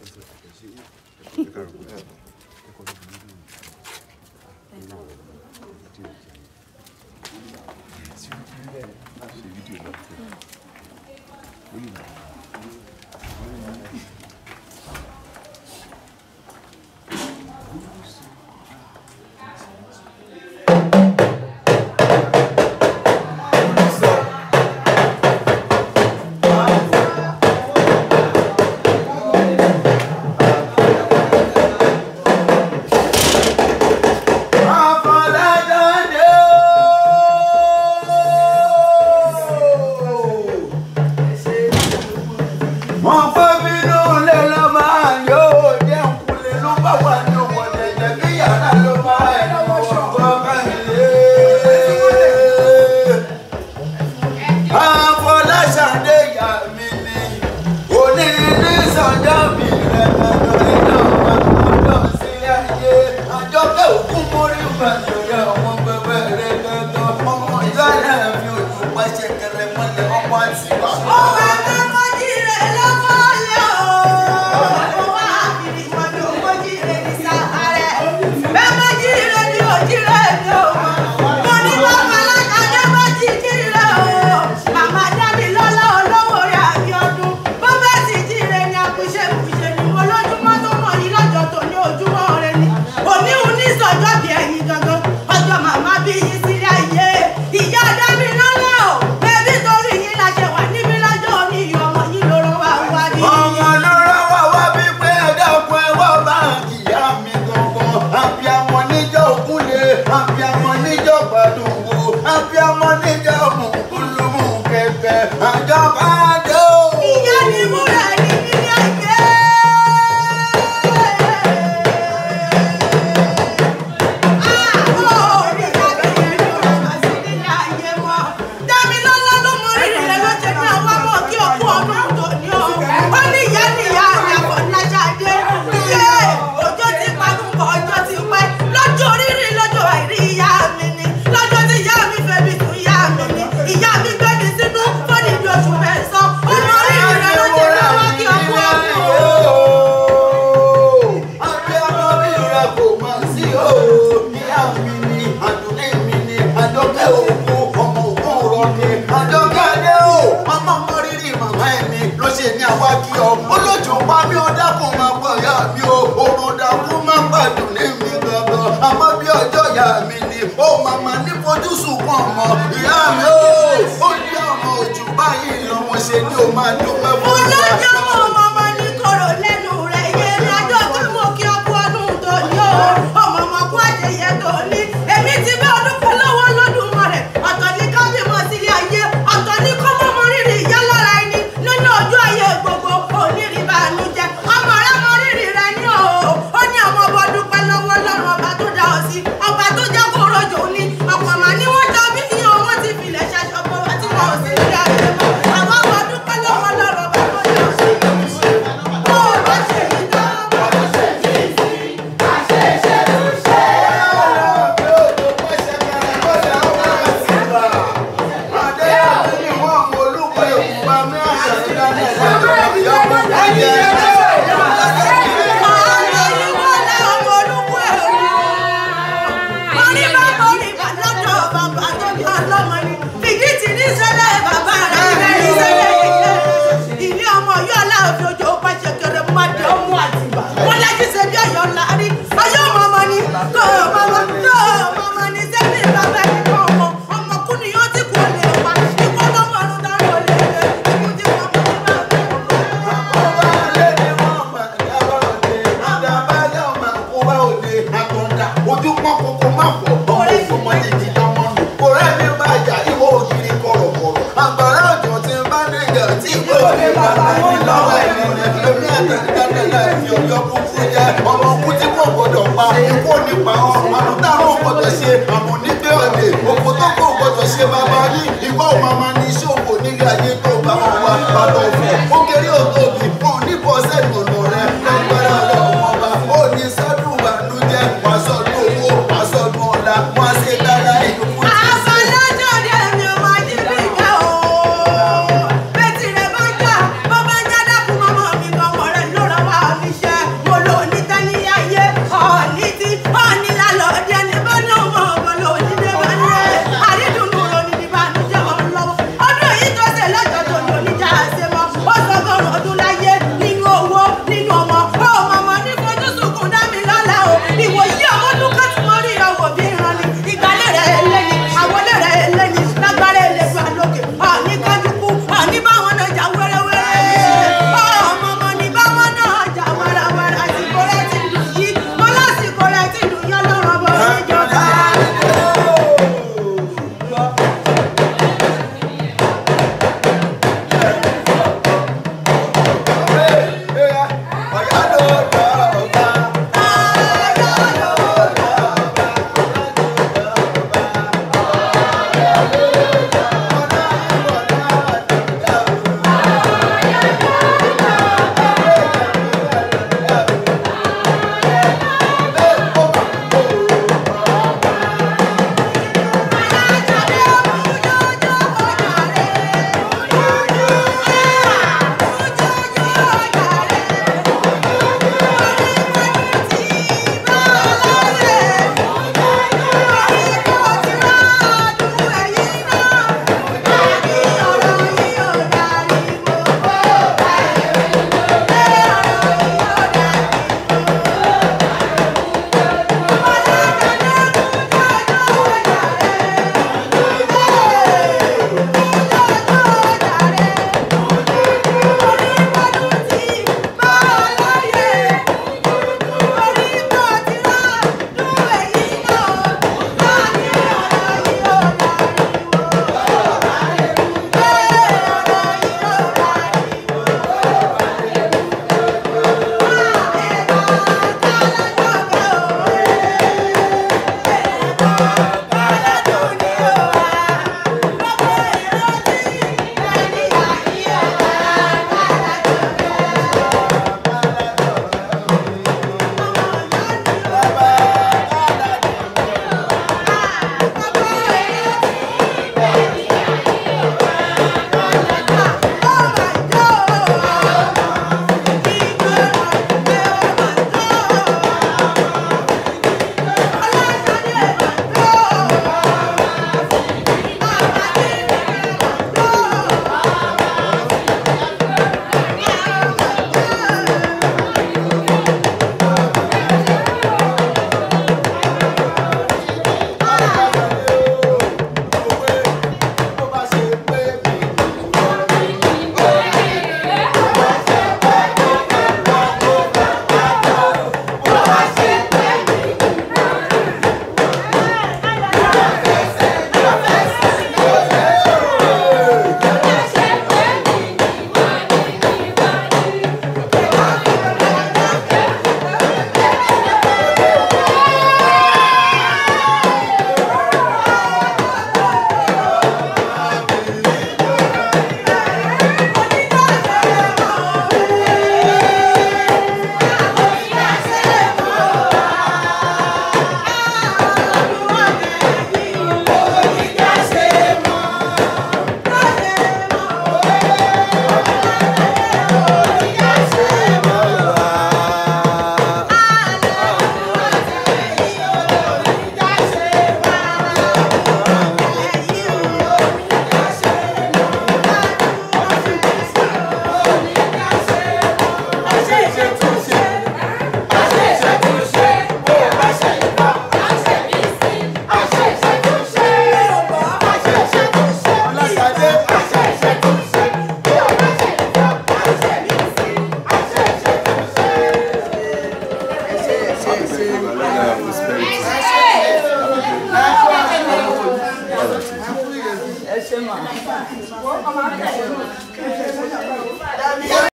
Şey video yaptı. Bu ne? Bu ne? Oh, man. ló ṣe ní àwa kí ọ olójú pa mí ó dákun máa pọ̀ ya mi o òrùn dákun máa pàdùn ní mi gangan àmọ́ bí ọjọ́ ìyá mi ni ó màmá ní fojú sunkún ọmọ ìyá mi ó ó ní ọmọ òjò báyìí lọ́wọ́ ṣe ni ó máa dúpẹ́ fún ìyá mi. bàbá tó bí ọlọ́mọ ni fìdítì ní sẹ́lẹ̀ bàbá rẹ̀ ilé ní sẹ́lẹ̀ ìní ọmọ yóò láàfin ojú ọpá ṣẹkẹrẹ mọ́tò ọmọ àtìbà wọn lájú ṣe bí ọyọ ńlá rí tí kò ní bàbá mi lọ́wọ́ ẹ̀mí lórí àtẹ̀tẹ̀tẹ̀ fi òjò kúkú jẹ́ ọmọ kú tí kò gbọdọ̀ pa ikú nípa ọ àlùtà ò gbọdọ̀ ṣe àmọ̀ nígbẹ́ ọ̀dẹ̀ òkú tó kò gbọdọ̀ ṣe bàbá yín ìwọ ò máa ma ní iṣẹ́ òkò nílé ayé tó